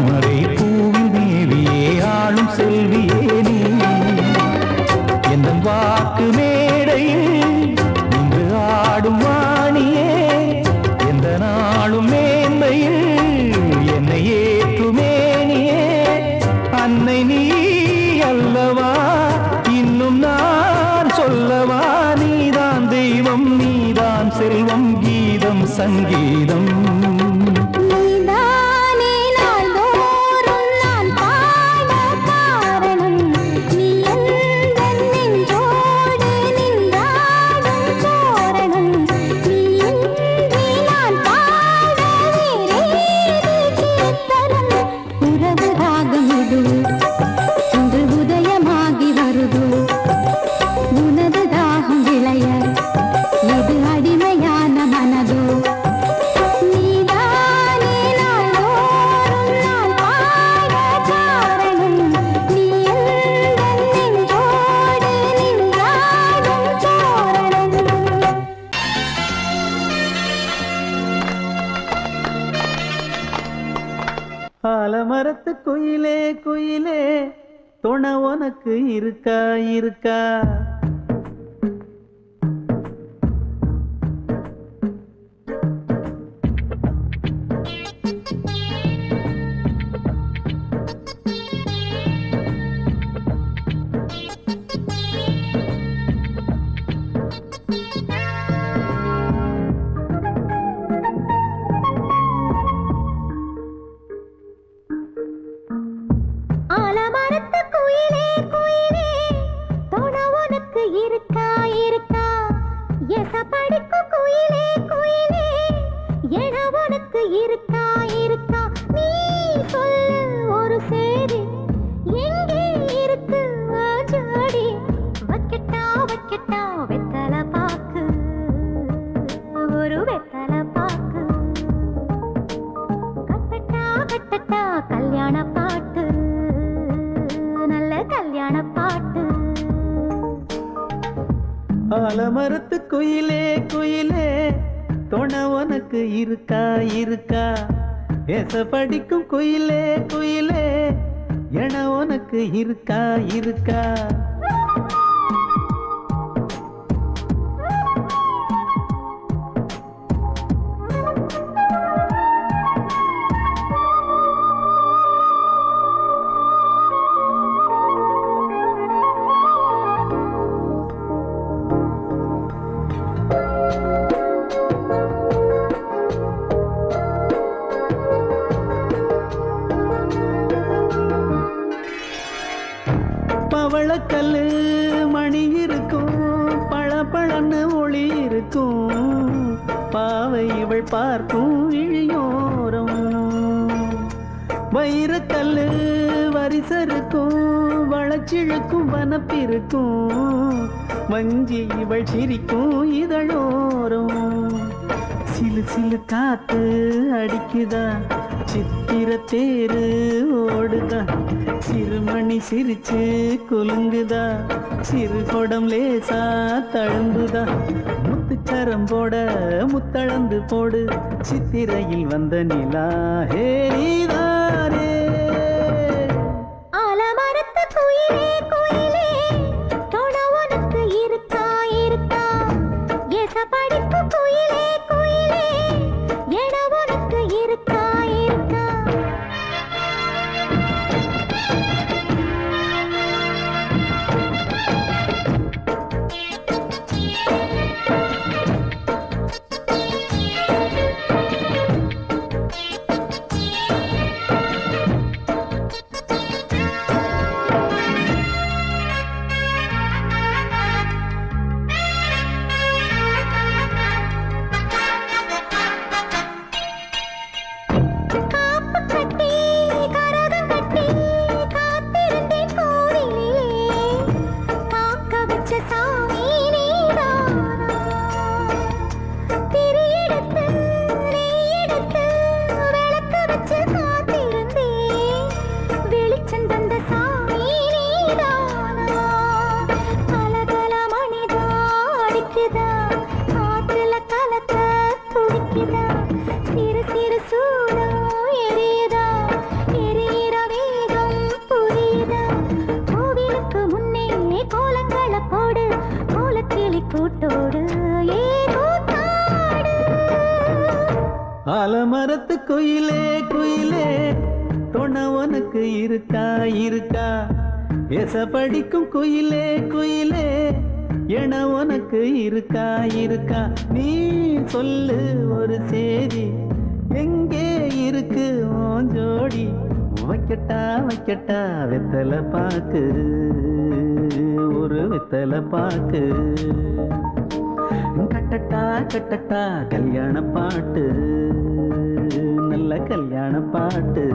தாமரை இருக்கா இருக்கா போடு. சித்திரையில் வந்த நிலா ஹே படிக்கும் குயிலே குயிலே. என உனக்கு இருக்கா இருக்கா? நீ சொல்லு ஒரு சேதி எங்கே இருக்கு உன் ஜோடி? வைக்கட்டா வைக்கட்டா வெத்தலை பாக்கு. ஒரு வெத்தலை பாக்கு. கட்டட்டா கட்டட்டா கல்யாண பாட்டு. நல்ல கல்யாண பாட்டு.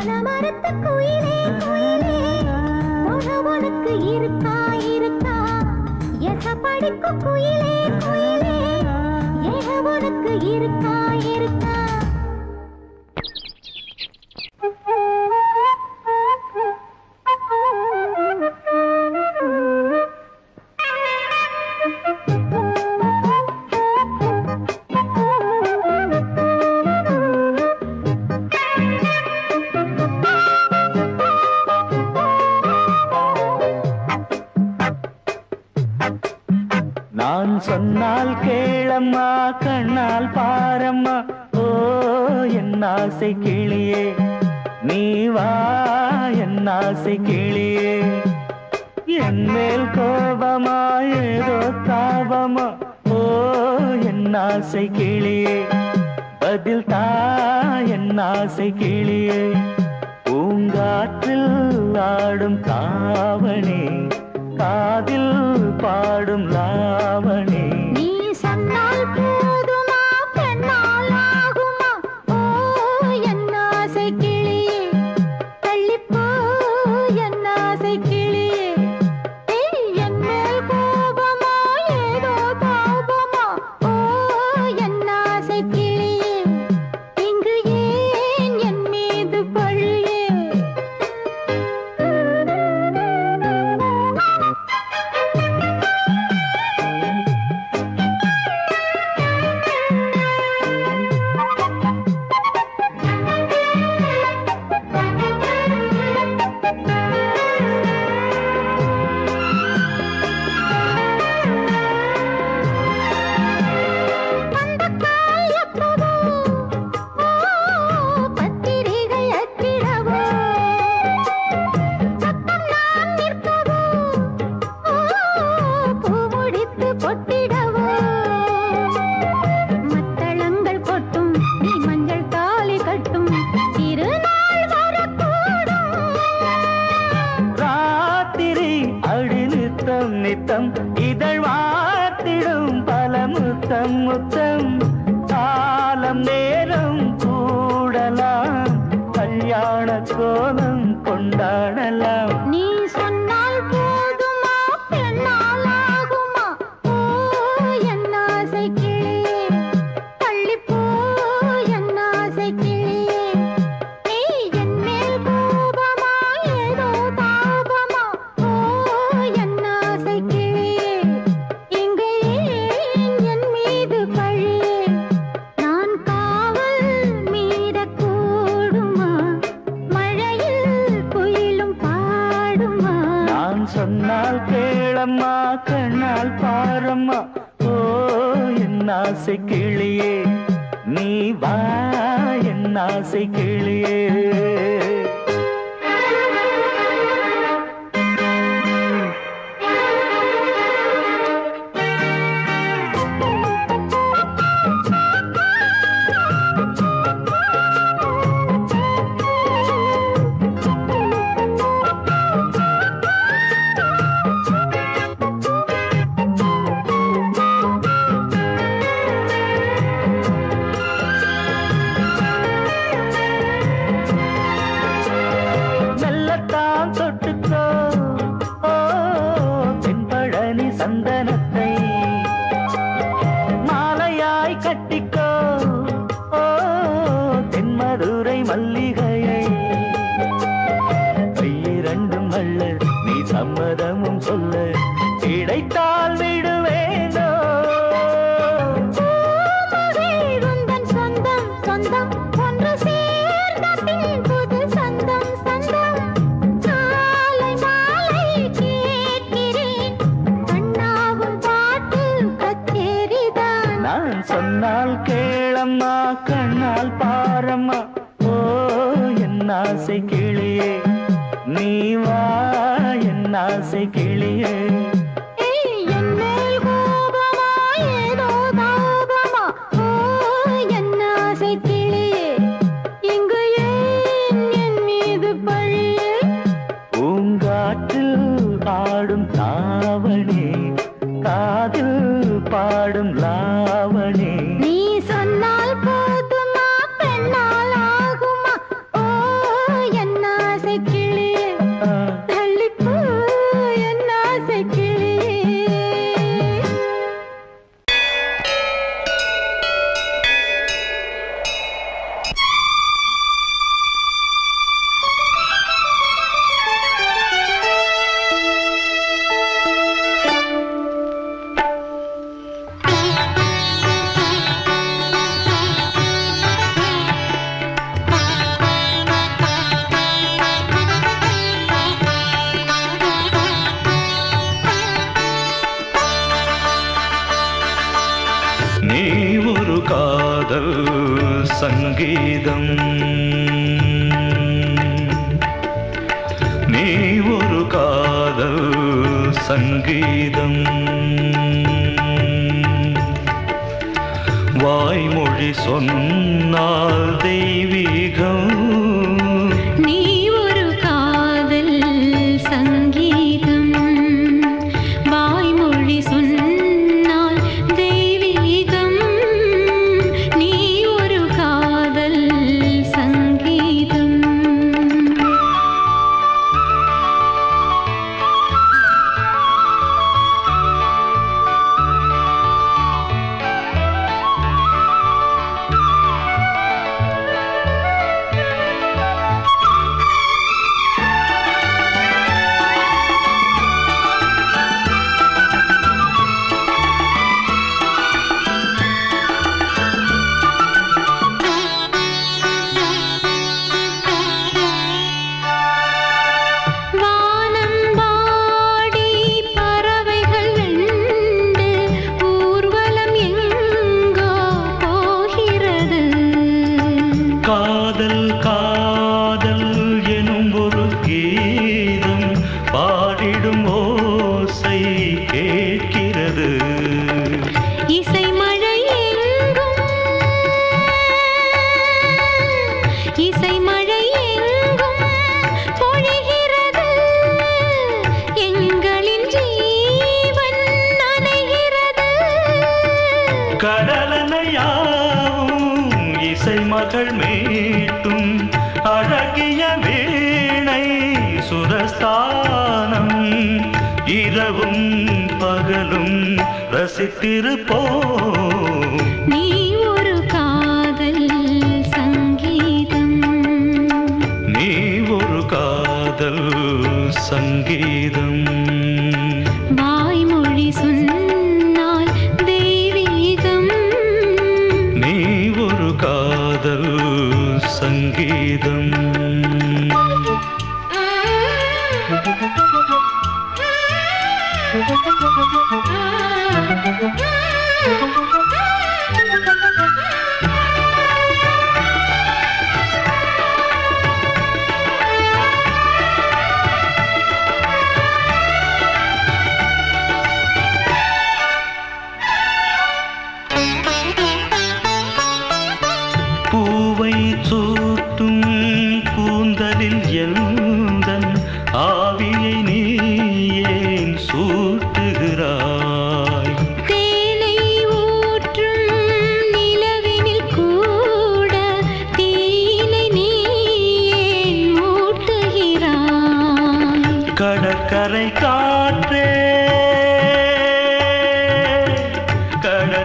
மனமரத்து குயிலே குயிலே. உனக்கு இருக்கா இருக்கா? எச உனக்கு இருக்கா இருக்கா? என் ஆசை கிளியே. பதில் தா என் ஆசை கிளியே. பூங்காற்றில் ஆடும் காவணே காதில் பாடும் லாவணே காதில் பாடும் லாவணி. ஸ்தானம் இரவும் பகலும் ரசித்திருப்போம்.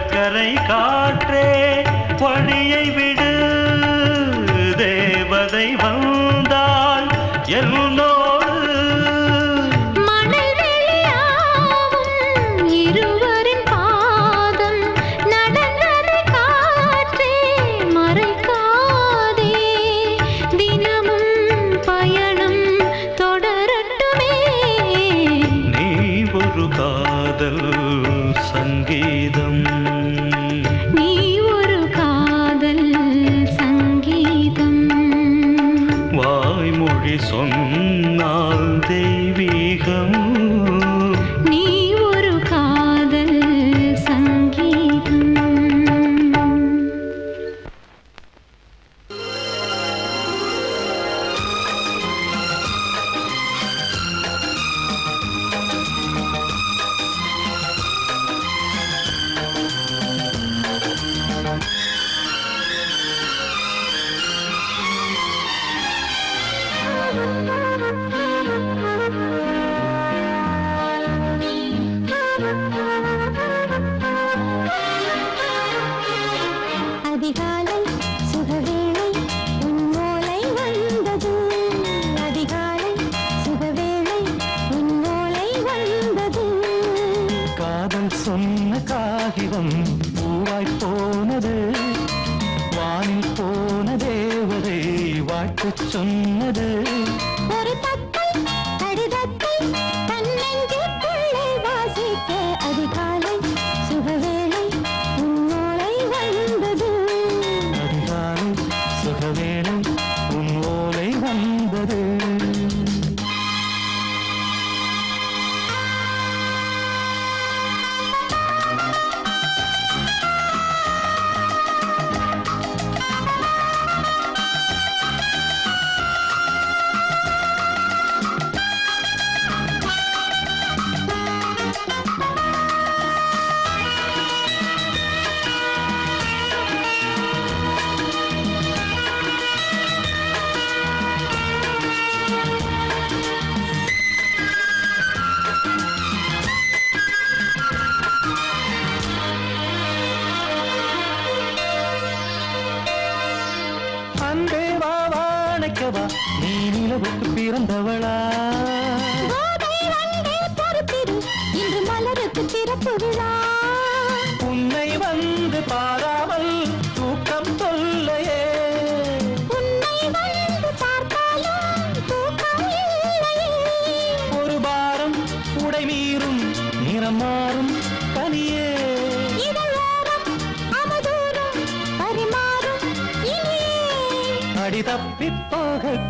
கடற்கரை காற்றே பணியை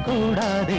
கூடாது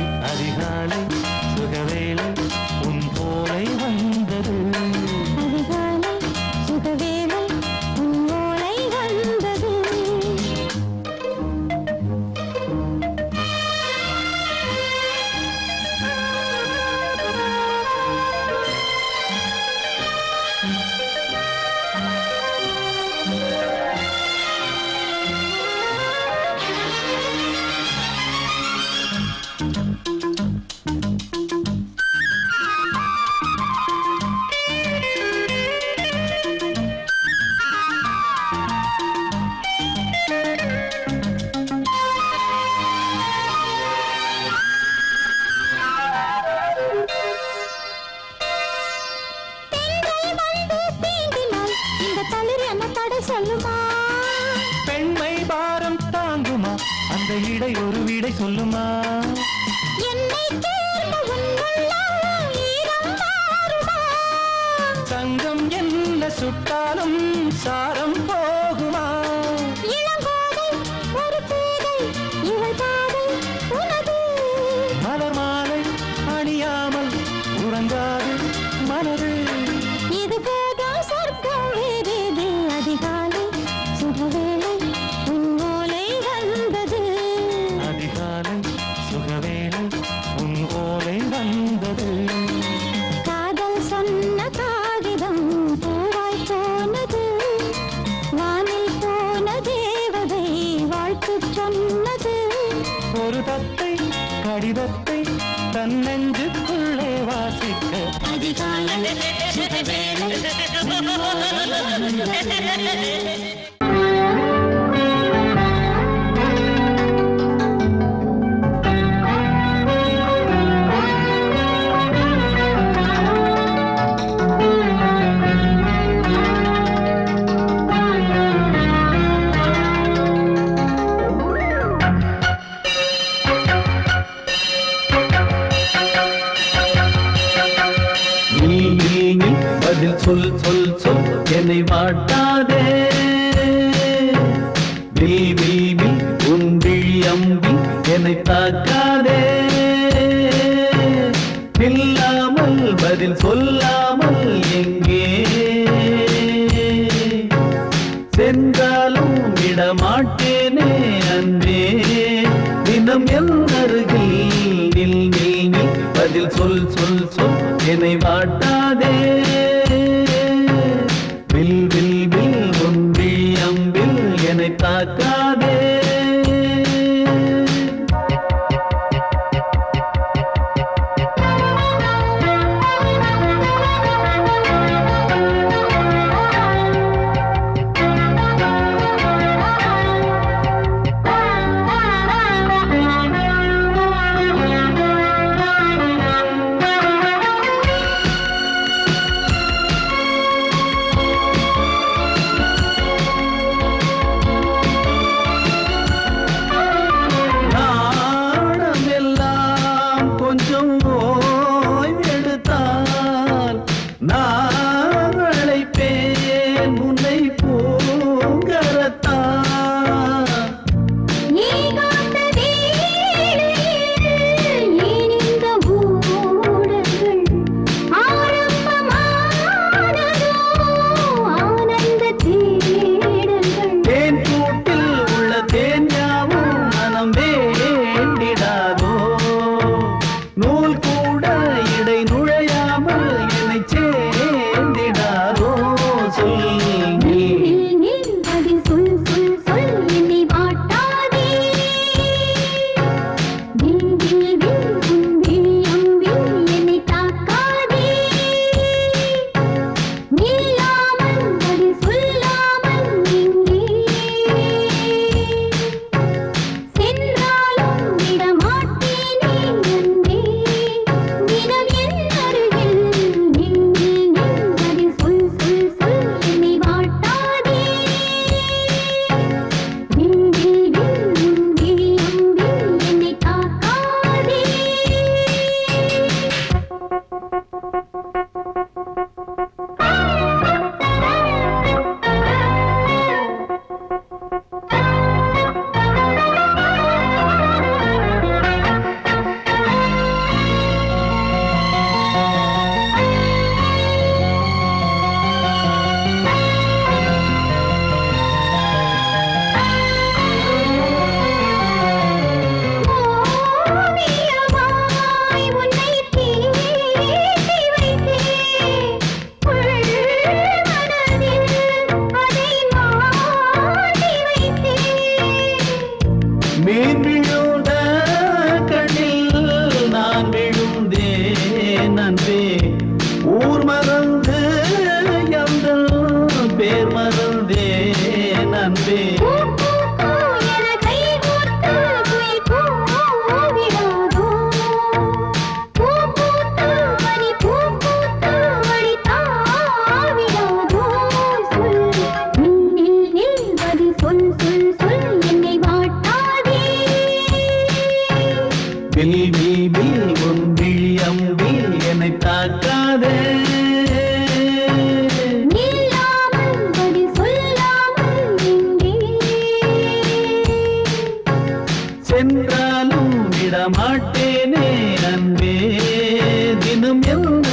சொல்லுமா? பெண்மை பாரம் தாங்குமா? அந்த இடை ஒரு வீடை சொல்லுமா? தங்கம் என்ன சுட்டாலும் சார சொல் சொல் சொல் என்னை வாட்டா சென்றாலும் விடமாட்டேனே அன்பே தினம் எந்தருகில்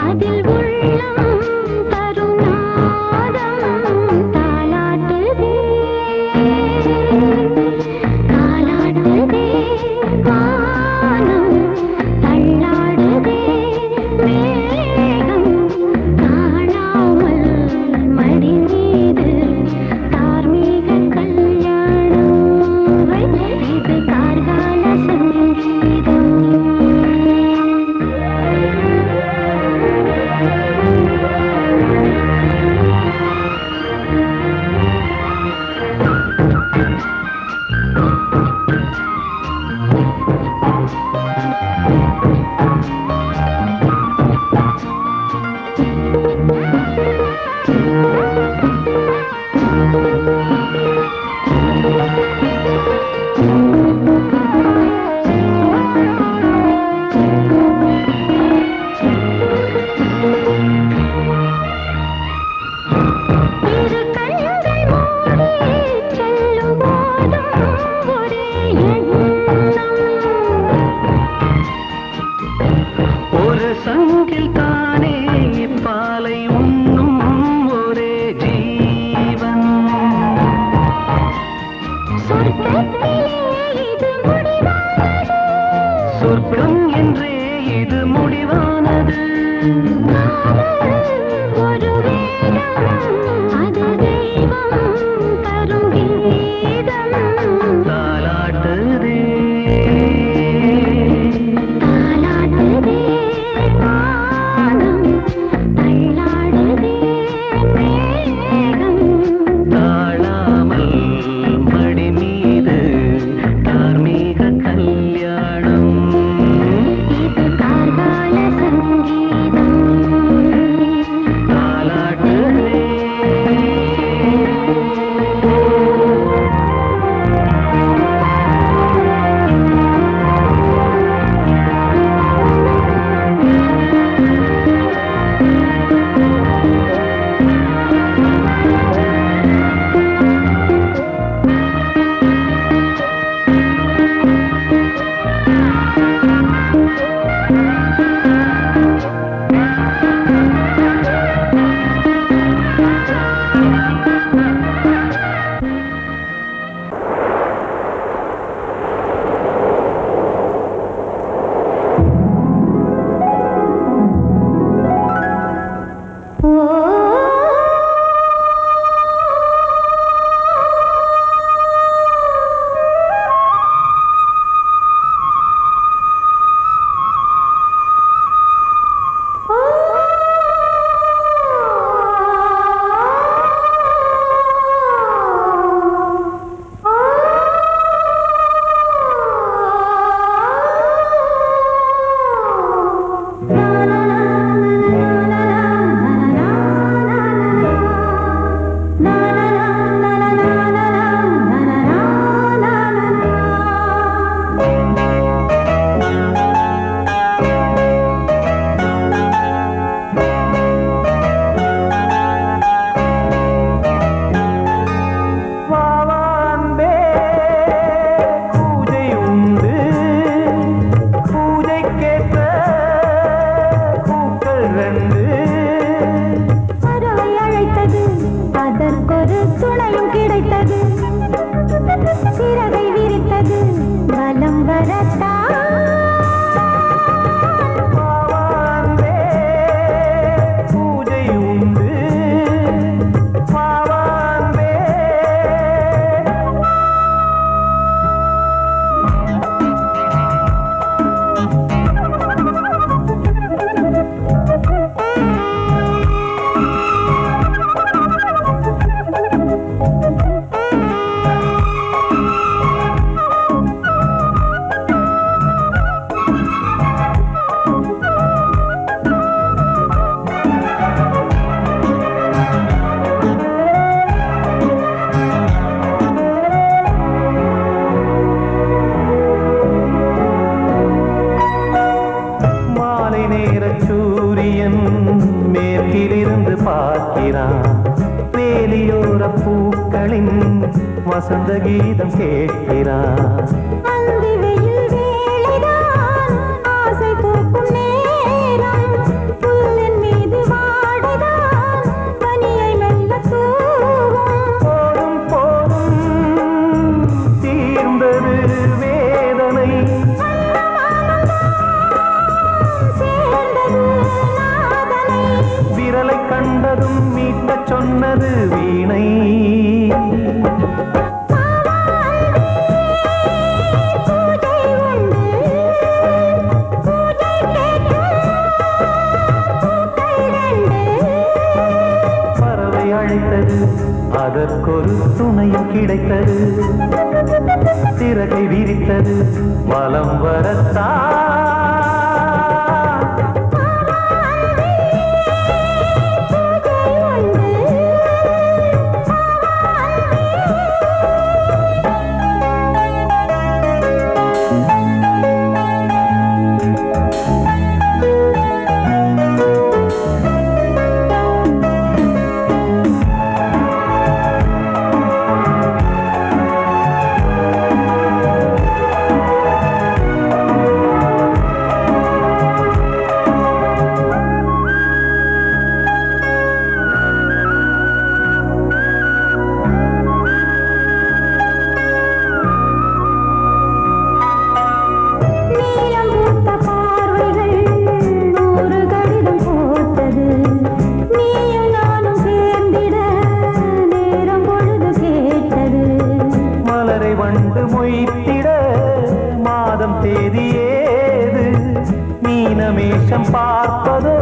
அதில் ज़िंदगी கிடைத்தது. சிறகை விரித்தது. வலம் வரத்தான் தேதி ஏது? மீனமேஷம் பார்ப்பதோ